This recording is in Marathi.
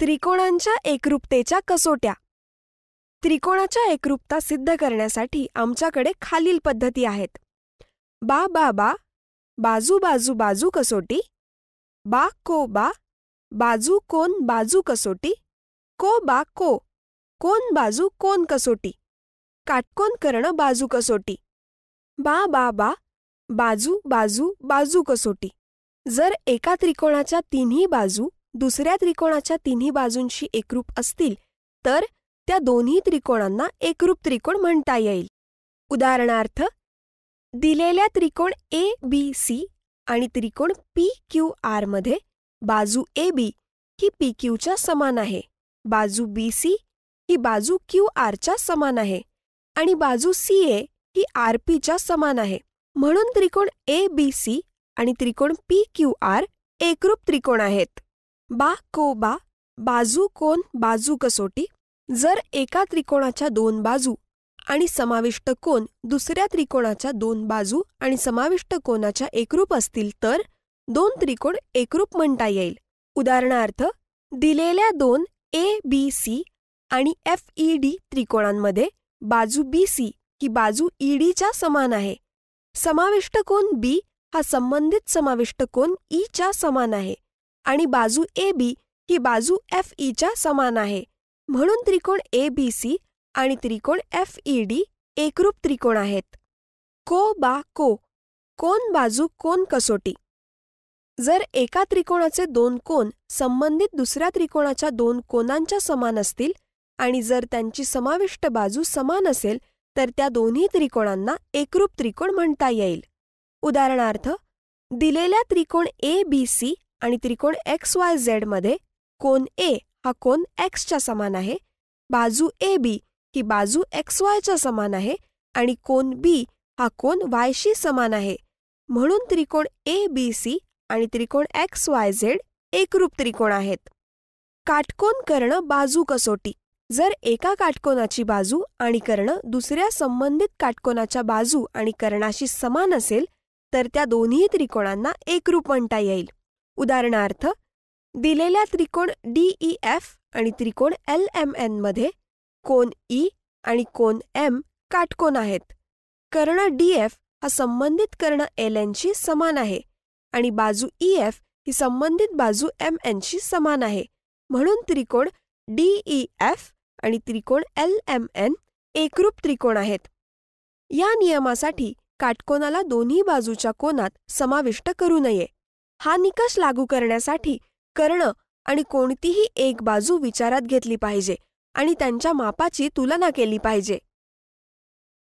त्रिकोणांच्या एकरूपतेच्या कसोट्या. त्रिकोणाच्या एकरूपता सिद्ध करण्यासाठी आमच्याकडे खालील पद्धती आहेत. बा बा बा बाजू बाजू बाजू कसोटी. बा को बा बाजू कोन बाजू कसोटी. को बा को कोन बाजू कोन कसोटी. काटकोन करणं बाजू कसोटी. बा बा बा बाजू बाजू बाजू कसोटी. जर एका त्रिकोणाच्या तिन्ही बाजू दुसऱ्या त्रिकोणाच्या तिन्ही बाजूंशी एकरूप असतील तर त्या दोन्ही त्रिकोणांना एकरूप त्रिकोण म्हणता येईल. उदाहरणार्थ दिलेल्या त्रिकोण ए बी सी आणि त्रिकोण पी क्यू आरमध्ये बाजू ए बी ही पी क्यूच्या समान आहे बाजू बी सी ही बाजू क्यू आरच्या समान आहे आणि बाजू सी ए ही आर पीच्या समान आहे. म्हणून त्रिकोण ए बी सी आणि त्रिकोण पी क्यू आर एकरूप त्रिकोण आहेत. बा को बा बाजू कोन बाजू कसोटी जर एका त्रिकोणाच्या दोन बाजू आणि समाविष्ट कोन दुसऱ्या त्रिकोणाच्या दोन बाजू आणि समाविष्ट कोनाच्या एकरूप असतील तर दोन त्रिकोण एकरूप म्हणता येईल. उदाहरणार्थ दिलेल्या दोन ए बी सी आणि एफ ई डी त्रिकोणांमध्ये बाजू बी सी ही बाजू e, ईडीच्या समान आहे. समाविष्ट कोन बी हा संबंधित समाविष्ट कोन e ईच्या समान आहे. आणि बाजू ए बी ही बाजू एफ ईच्या समान आहे. म्हणून त्रिकोण ए बी सी आणि त्रिकोण एफ ई डी एकरूप त्रिकोण आहेत. को बा को कोन बाजू कोन कसोटी. जर एका त्रिकोणाचे दोन कोन संबंधित दुसऱ्या त्रिकोणाच्या दोन कोनांच्या समान असतील आणि जर त्यांची समाविष्ट बाजू समान असेल तर त्या दोन्ही त्रिकोणांना एकरूप त्रिकोण म्हणता येईल. उदाहरणार्थ दिलेल्या त्रिकोण ए बी सी आणि त्रिकोण एक्स वाय झेडमध्ये कोन ए हा कोन एक्सच्या समान आहे बाजू ए बी ही बाजू एक्स वायच्या समान आहे आणि कोन बी हा कोन वायशी समान आहे. म्हणून त्रिकोण ए बी सी आणि त्रिकोण एक्स वाय झेड एकरूप त्रिकोण आहेत. काटकोन करणं बाजू कसोटी. जर एका काटकोनाची बाजू आणि कर्ण दुसऱ्या संबंधित काटकोनाच्या बाजू आणि कर्णाशी समान असेल तर त्या दोन्ही त्रिकोणांना एकरूप म्हणता येईल. उदाहरणार्थ दिलेल्या त्रिकोण डी ई एफ आणि त्रिकोण एल एम एनमध्ये कोन ई आणि कोन एम काटकोन आहेत. कर्ण डी एफ हा संबंधित कर्ण एल एनशी समान आहे आणि बाजू ई एफ ही संबंधित बाजू एम एनशी समान आहे. म्हणून त्रिकोण डीईएफ एफ आणि त्रिकोण एल एम एन एकरूप त्रिकोण आहेत. या नियमासाठी काटकोनाला दोन्ही बाजूच्या कोनात समाविष्ट करू नये. हा निकष लागू करण्यासाठी कर्ण आणि कोणतीही एक बाजू विचारात घेतली पाहिजे आणि त्यांच्या मापाची तुलना केली पाहिजे.